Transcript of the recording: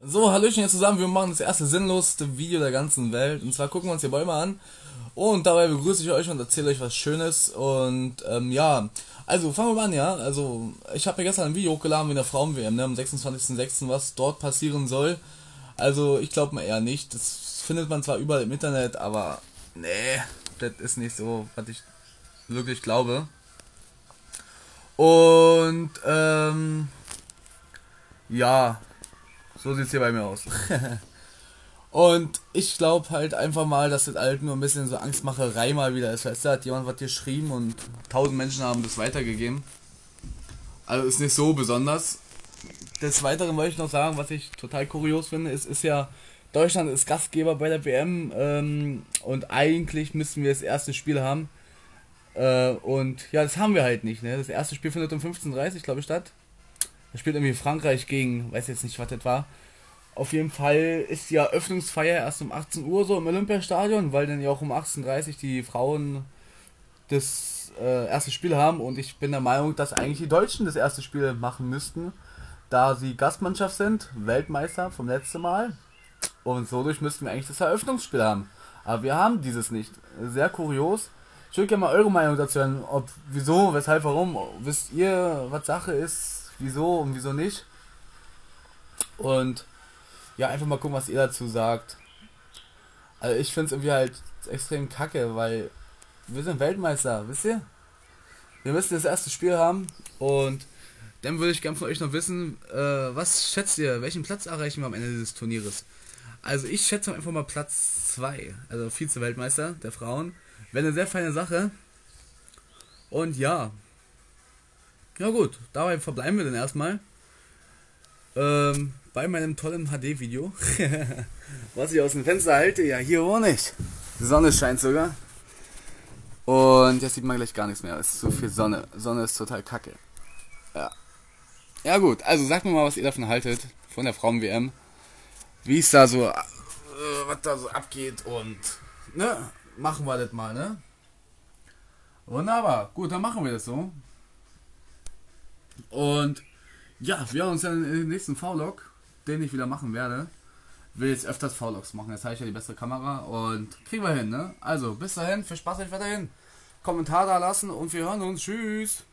So, Hallöchen hier zusammen. Wir machen das erste sinnloseste Video der ganzen Welt. Und zwar gucken wir uns die Bäume an. Und dabei begrüße ich euch und erzähle euch was Schönes. Und ähm, ja, also fangen wir mal an, ja. Also, ich habe mir gestern ein Video hochgeladen wie der Frauen-WM, ne, am 26.06., was dort passieren soll. Also, ich glaube mal eher nicht. Das findet man zwar überall im Internet, aber nee, das ist nicht so, was ich wirklich glaube. Und, ähm, ja, so sieht's hier bei mir aus. und ich glaube halt einfach mal, dass das halt nur ein bisschen so Angstmacherei mal wieder ist. Weißt du, hat jemand was geschrieben und tausend Menschen haben das weitergegeben. Also ist nicht so besonders. Des Weiteren wollte ich noch sagen, was ich total kurios finde, ist, ist ja, Deutschland ist Gastgeber bei der WM ähm, und eigentlich müssten wir das erste Spiel haben. Äh, und ja, das haben wir halt nicht. Ne? Das erste Spiel findet um 15.30 Uhr, glaube ich, statt. Da spielt irgendwie Frankreich gegen, weiß jetzt nicht, was das war. Auf jeden Fall ist die Eröffnungsfeier erst um 18 Uhr so im Olympiastadion, weil dann ja auch um 18.30 Uhr die Frauen das äh, erste Spiel haben und ich bin der Meinung, dass eigentlich die Deutschen das erste Spiel machen müssten, da sie Gastmannschaft sind, Weltmeister vom letzten Mal und so durch müssten wir eigentlich das Eröffnungsspiel haben. Aber wir haben dieses nicht. Sehr kurios. Ich würde gerne mal eure Meinung dazu hören, ob wieso, weshalb, warum. Wisst ihr, was Sache ist? Wieso und wieso nicht. Und ja, einfach mal gucken, was ihr dazu sagt. Also ich finde es irgendwie halt extrem kacke, weil wir sind Weltmeister, wisst ihr? Wir müssen das erste Spiel haben und dann würde ich gerne von euch noch wissen, äh, was schätzt ihr, welchen Platz erreichen wir am Ende dieses Turnieres? Also ich schätze einfach mal Platz 2, also Vize-Weltmeister der Frauen. Wäre eine sehr feine Sache. Und ja, ja gut, dabei verbleiben wir dann erstmal. Ähm, bei meinem tollen HD-Video. Was ich aus dem Fenster halte, ja hier auch nicht. Die Sonne scheint sogar. Und jetzt sieht man gleich gar nichts mehr. Es ist so viel Sonne. Sonne ist total kacke. Ja. Ja gut, also sagt mir mal, was ihr davon haltet. Von der Frauen-WM. Wie es da so, äh, was da so abgeht und, ne, machen wir das mal, ne? Wunderbar. Gut, dann machen wir das so. Und ja, wir haben uns dann im nächsten V-Log, den ich wieder machen werde, will jetzt öfters V-Logs machen. Jetzt habe ich ja die bessere Kamera und kriegen wir hin, ne? Also, bis dahin, viel Spaß euch weiterhin. Kommentar da lassen und wir hören uns. Tschüss.